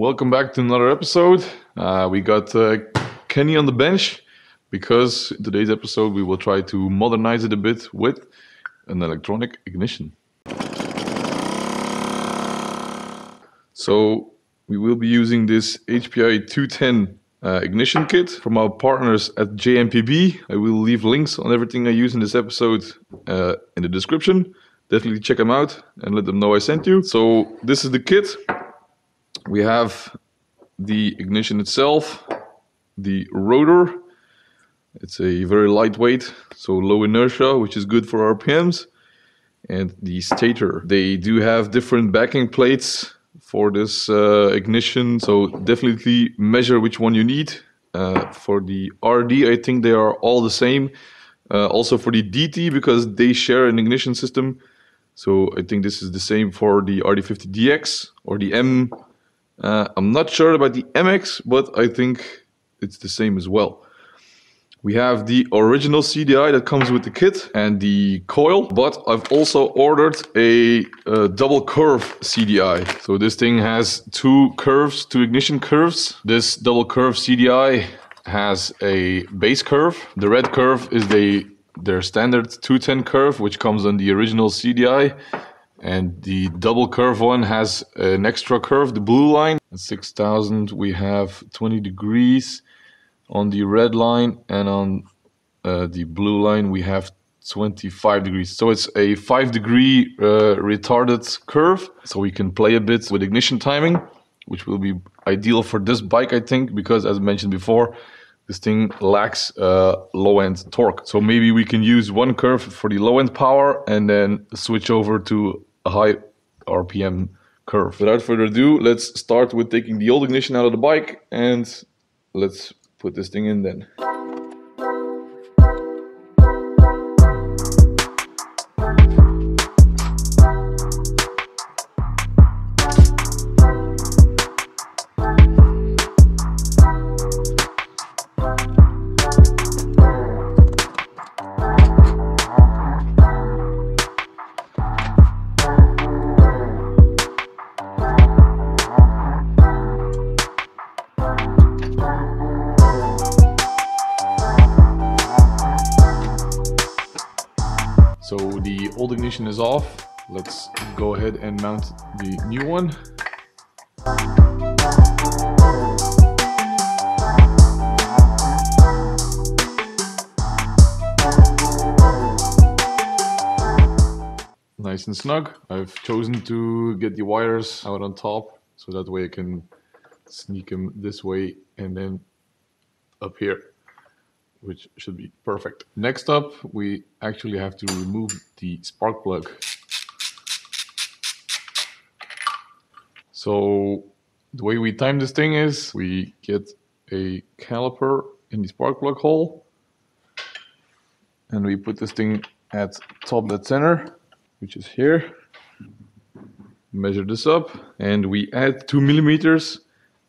welcome back to another episode. Uh, we got uh, Kenny on the bench because in today's episode we will try to modernize it a bit with an electronic ignition. So we will be using this HPI 2Ten uh, ignition kit from our partners at JMPB. I will leave links on everything I use in this episode uh, in the description. Definitely check them out and let them know I sent you. So this is the kit. We have the ignition itself, the rotor. It's a very lightweight, so low inertia, which is good for RPMs. And the stator. They do have different backing plates for this uh, ignition, so definitely measure which one you need. Uh, for the RD, I think they are all the same. Uh, also for the DT, because they share an ignition system. So I think this is the same for the RD50DX or the M. Uh, I'm not sure about the MX, but I think it's the same as well. We have the original CDI that comes with the kit and the coil, but I've also ordered a, a, double curve CDI. So this thing has two curves, two ignition curves. This double curve CDI has a base curve. The red curve is the their standard 2Ten curve, which comes on the original CDI. And the double curve one has an extra curve, the blue line. At 6000, we have 20 degrees on the red line and on uh, the blue line we have 25 degrees. So it's a 5 degree uh, retarded curve. So we can play a bit with ignition timing which will be ideal for this bike I think because as mentioned before this thing lacks uh, low end torque. So maybe we can use one curve for the low end power and then switch over to a high RPM curve without further ado let's start with taking the old ignition out of the bike and let's put this thing in then. Old ignition is off. Let's go ahead and mount the new one. Nice and snug. I've chosen to get the wires out on top so that way I can sneak them this way and then up here which should be perfect. Next up, we actually have to remove the spark plug. So the way we time this thing is we get a caliper in the spark plug hole and we put this thing at top dead center, which is here. Measure this up and we add two millimeters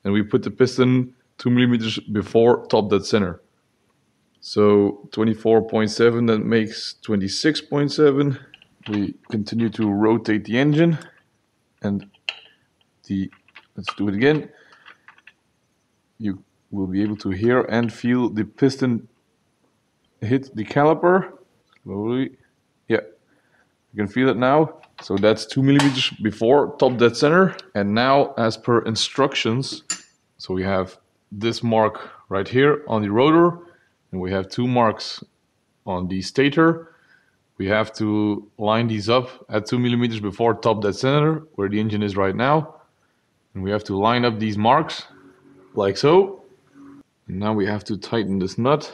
and we put the piston two millimeters before top dead center. So 24.7, that makes 26.7. We continue to rotate the engine and the, let's do it again. You will be able to hear and feel the piston hit the caliper slowly. Yeah, you can feel it now. So that's two millimeters before top dead center. And now as per instructions, so we have this mark right here on the rotor and we have two marks on the stator. We have to line these up at two millimeters before top dead center, where the engine is right now. And we have to line up these marks like so. And now we have to tighten this nut.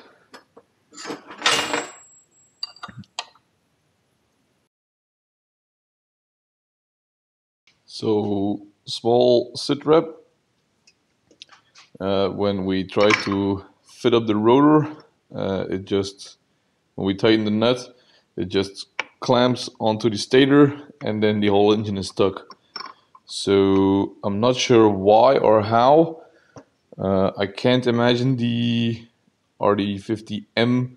So small sit rep uh, when we try to fit up the rotor uh, it just when we tighten the nut it just clamps onto the stator and then the whole engine is stuck. So I'm not sure why or how. Uh, I can't imagine the RD50M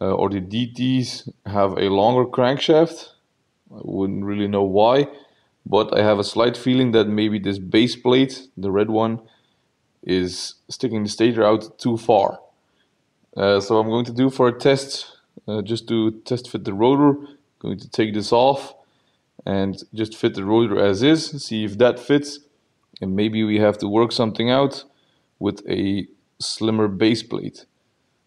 uh, or the DTs have a longer crankshaft. I wouldn't really know why but I have a slight feeling that maybe this base plate, the red one, is sticking the stator out too far. Uh, so I'm going to do for a test, uh, just to test fit the rotor, going to take this off and just fit the rotor as is, see if that fits. And maybe we have to work something out with a slimmer base plate,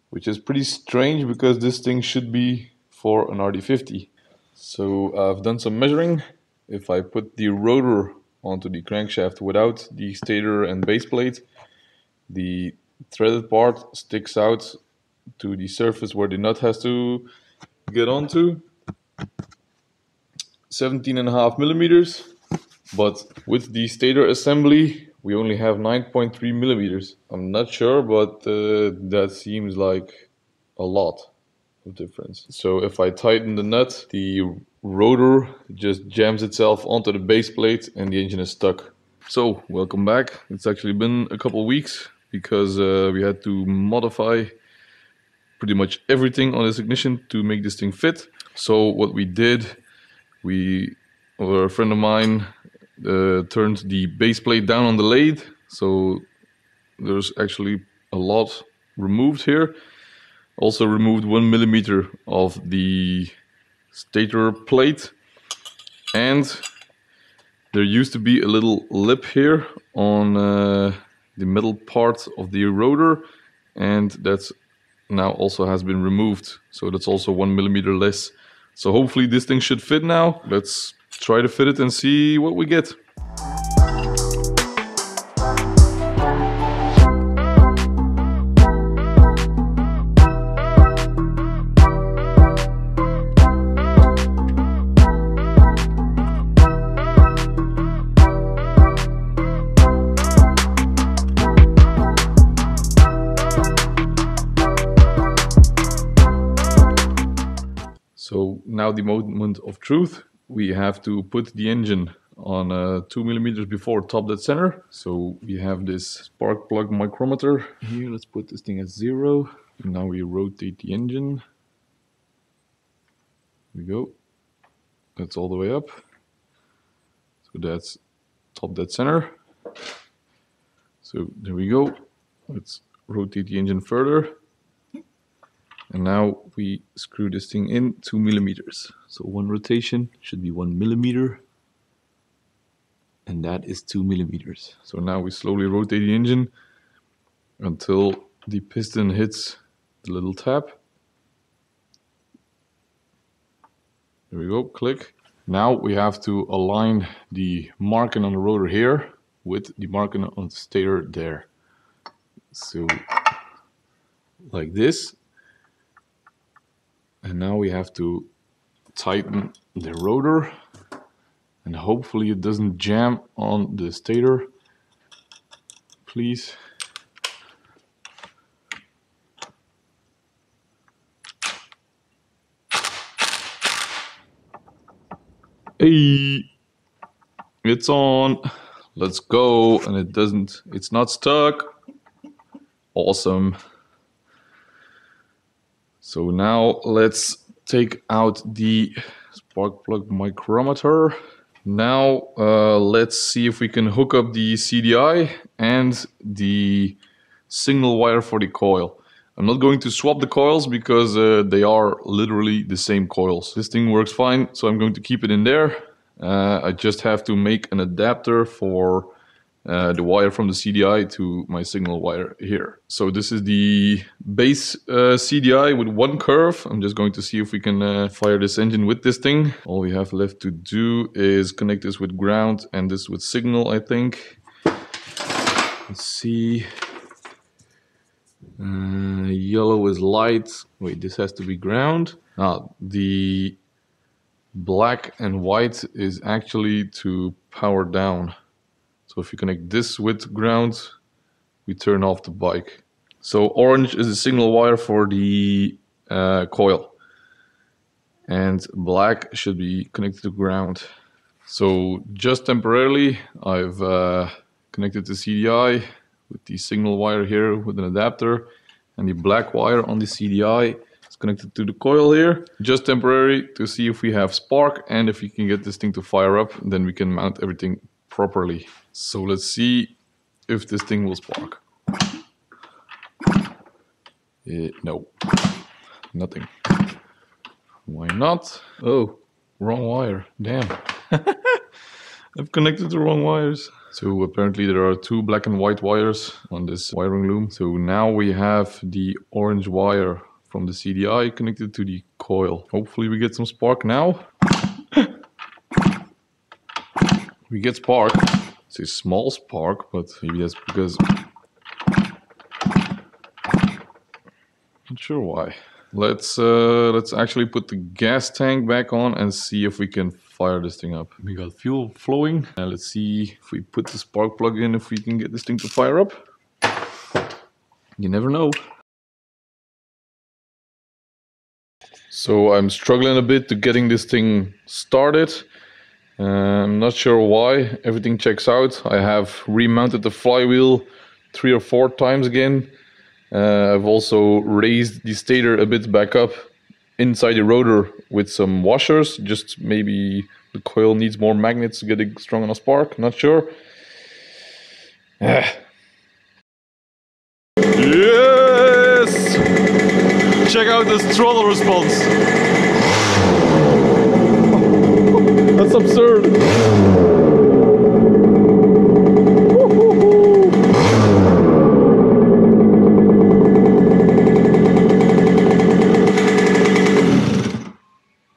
which is pretty strange because this thing should be for an RD50. So I've done some measuring. If I put the rotor onto the crankshaft without the stator and base plate, the threaded part sticks out to the surface where the nut has to get onto. 17 and a half millimeters but with the stator assembly we only have 9.3 millimeters. I'm not sure but uh, that seems like a lot of difference. So if i tighten the nut the rotor just jams itself onto the base plate and the engine is stuck. So welcome back. It's actually been a couple weeks because uh, we had to modify pretty much everything on this ignition to make this thing fit. So what we did, we, or a friend of mine, uh, turned the base plate down on the lathe. So there's actually a lot removed here. Also removed one millimeter of the stator plate. And there used to be a little lip here on uh, the middle part of the rotor. And that's now also has been removed. So that's also one millimeter less. So hopefully this thing should fit now. Let's try to fit it and see what we get. Now the moment of truth. We have to put the engine on uh, two millimeters before top dead center. So we have this spark plug micrometer here. Let's put this thing at zero. Now we rotate the engine. Here we go. That's all the way up. So that's top dead center. So there we go. Let's rotate the engine further. And now we screw this thing in two millimeters. So one rotation should be one millimeter. And that is two millimeters. So now we slowly rotate the engine until the piston hits the little tab. There we go, click. Now we have to align the marking on the rotor here with the marking on the stator there. So like this and now we have to tighten the rotor. And hopefully it doesn't jam on the stator. Please. Hey. It's on. Let's go. And it doesn't it's not stuck. Awesome so now let's take out the spark plug micrometer. Now uh, let's see if we can hook up the CDI and the signal wire for the coil. I'm not going to swap the coils because uh, they are literally the same coils. This thing works fine, so I'm going to keep it in there. Uh, I just have to make an adapter for uh, the wire from the CDI to my signal wire here. So this is the base uh, CDI with one curve. I'm just going to see if we can uh, fire this engine with this thing. All we have left to do is connect this with ground and this with signal, I think. Let's see. Uh, yellow is light. Wait, this has to be ground. Ah, the black and white is actually to power down. So if you connect this with ground, we turn off the bike. So orange is the signal wire for the uh, coil. And black should be connected to ground. So just temporarily, I've uh, connected the CDI with the signal wire here with an adapter and the black wire on the CDI is connected to the coil here, just temporary to see if we have spark and if we can get this thing to fire up, then we can mount everything properly. So let's see if this thing will spark. Uh, no, nothing. Why not? Oh, wrong wire. Damn. I've connected the wrong wires. So apparently there are two black and white wires on this wiring loom. So now we have the orange wire from the CDI connected to the coil. Hopefully we get some spark now. we get spark. It's a small spark, but maybe that's because... I'm not sure why. Let's uh, let's actually put the gas tank back on and see if we can fire this thing up. We got fuel flowing. And let's see if we put the spark plug in, if we can get this thing to fire up. You never know. So I'm struggling a bit to getting this thing started. I'm not sure why. Everything checks out. I have remounted the flywheel three or four times again. Uh, I've also raised the stator a bit back up inside the rotor with some washers. Just maybe the coil needs more magnets to get a strong enough spark. Not sure. yes! Check out this throttle response. That's absurd.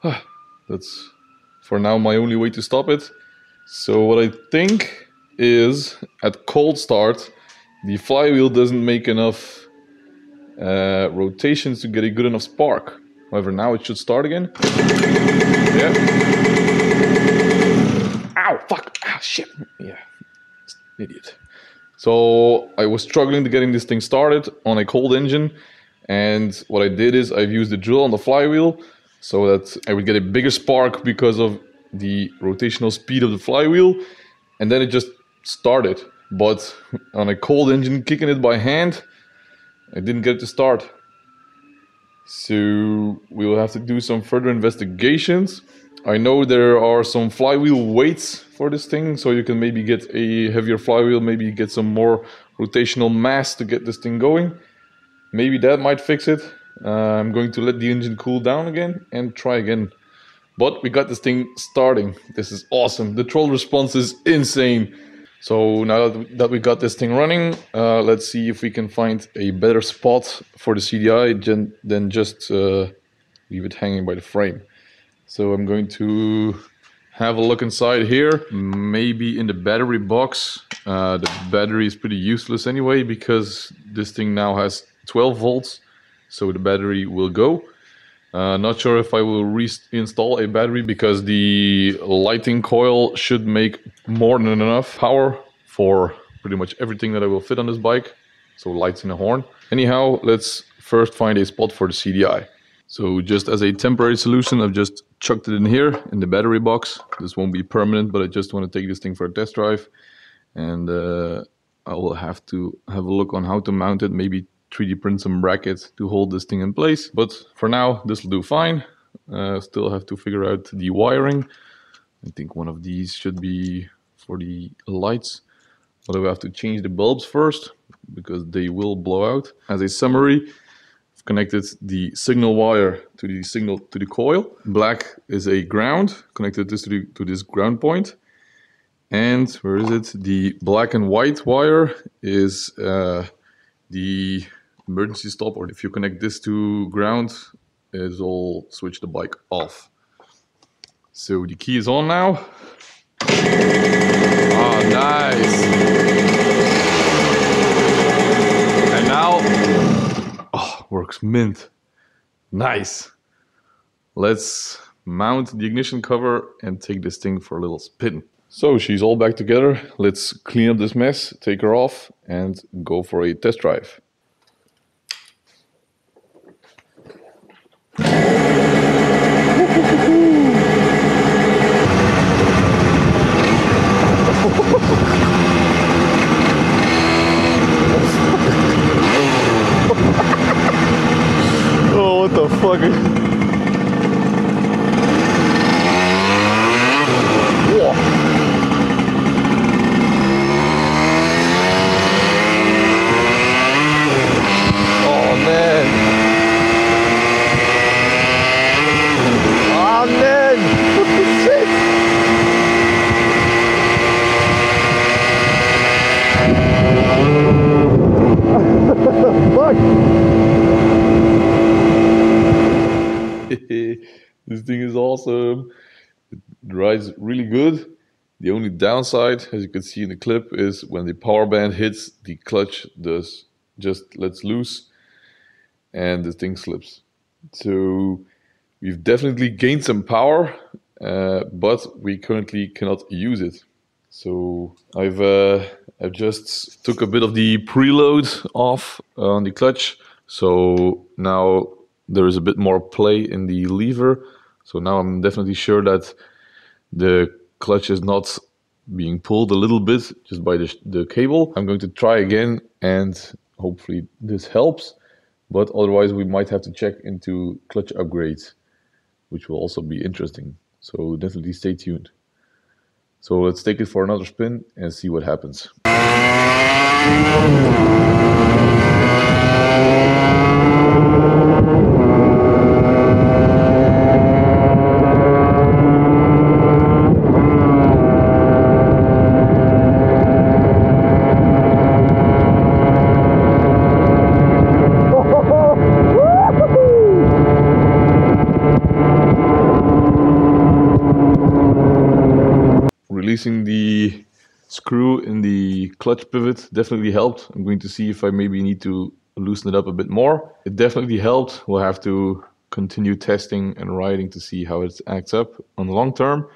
That's for now my only way to stop it. So what I think is at cold start, the flywheel doesn't make enough uh, rotations to get a good enough spark. However, now it should start again. Yeah. Ow, fuck, ah, shit. Yeah, idiot. So I was struggling to getting this thing started on a cold engine. And what I did is I've used the drill on the flywheel so that I would get a bigger spark because of the rotational speed of the flywheel. And then it just started. But on a cold engine, kicking it by hand, I didn't get it to start. So we will have to do some further investigations. I know there are some flywheel weights for this thing, so you can maybe get a heavier flywheel, maybe get some more rotational mass to get this thing going. Maybe that might fix it. Uh, I'm going to let the engine cool down again and try again. But we got this thing starting. This is awesome. The troll response is insane. So now that we got this thing running, uh, let's see if we can find a better spot for the CDI than just uh, leave it hanging by the frame. So I'm going to have a look inside here. Maybe in the battery box. Uh, the battery is pretty useless anyway because this thing now has 12 volts so the battery will go. Uh, not sure if I will reinstall a battery because the lighting coil should make more than enough power for pretty much everything that I will fit on this bike. So lights and a horn. Anyhow, let's first find a spot for the CDI. So just as a temporary solution, I've just chucked it in here in the battery box. This won't be permanent, but I just want to take this thing for a test drive. And uh, I will have to have a look on how to mount it, maybe 3D print some brackets to hold this thing in place. But for now, this will do fine. Uh, still have to figure out the wiring. I think one of these should be for the lights. Although I have to change the bulbs first because they will blow out. As a summary, connected the signal wire to the signal to the coil. Black is a ground, connected this to, the, to this ground point. And where is it? The black and white wire is uh, the emergency stop or if you connect this to ground it will switch the bike off so the key is on now ah nice and now works mint. Nice. Let's mount the ignition cover and take this thing for a little spin. So she's all back together. Let's clean up this mess take her off and go for a test drive oh, what the fuck? motherfucker. Oh man. Oh man. Shit. Fuck. This thing is awesome. It rides really good. The only downside, as you can see in the clip, is when the power band hits, the clutch does just lets loose and the thing slips. So we've definitely gained some power, uh, but we currently cannot use it. So I've uh, I've just took a bit of the preload off on the clutch. So now there is a bit more play in the lever. So now I'm definitely sure that the clutch is not being pulled a little bit just by the, the cable. I'm going to try again and hopefully this helps. But otherwise we might have to check into clutch upgrades, which will also be interesting. So definitely stay tuned. So let's take it for another spin and see what happens. The screw in the clutch pivot definitely helped. I'm going to see if I maybe need to loosen it up a bit more. It definitely helped. We'll have to continue testing and riding to see how it acts up on the long term.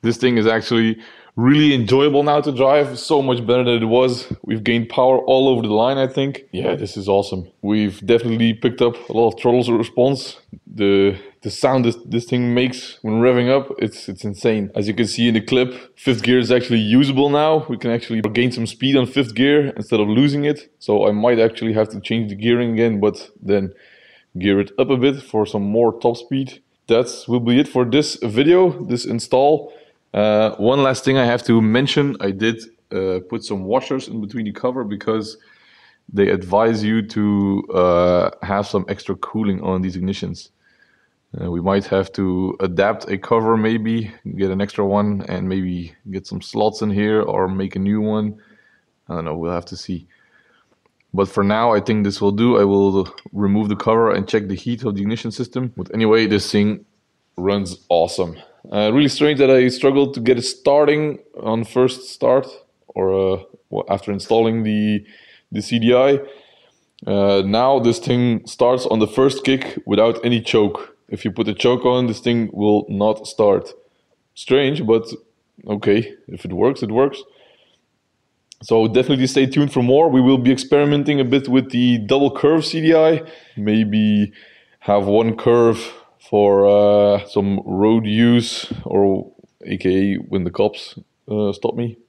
This thing is actually really enjoyable now to drive, so much better than it was. We've gained power all over the line, I think. Yeah, this is awesome. We've definitely picked up a lot of throttle response. The the sound this, this thing makes when revving up, it's it's insane. As you can see in the clip, fifth gear is actually usable now. We can actually gain some speed on fifth gear instead of losing it. So I might actually have to change the gearing again, but then gear it up a bit for some more top speed. That will be it for this video, this install. Uh, one last thing I have to mention, I did uh, put some washers in between the cover because they advise you to uh, have some extra cooling on these ignitions. Uh, we might have to adapt a cover maybe, get an extra one and maybe get some slots in here or make a new one. I don't know, we'll have to see. But for now, I think this will do. I will remove the cover and check the heat of the ignition system. But anyway, this thing runs awesome. Uh, really strange that I struggled to get it starting on first start or uh, after installing the the CDI. Uh, now this thing starts on the first kick without any choke. If you put a choke on, this thing will not start. Strange, but okay. If it works, it works. So definitely stay tuned for more. We will be experimenting a bit with the double curve CDI. Maybe have one curve for uh, some road use or aka when the cops uh, stop me.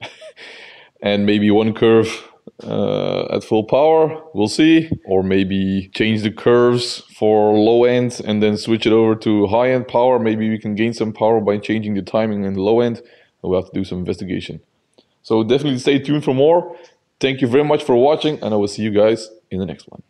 And maybe one curve uh, at full power we'll see. Or maybe change the curves for low end and then switch it over to high end power. Maybe we can gain some power by changing the timing in the low end. We'll have to do some investigation. So definitely stay tuned for more. Thank you very much for watching and i will see you guys in the next one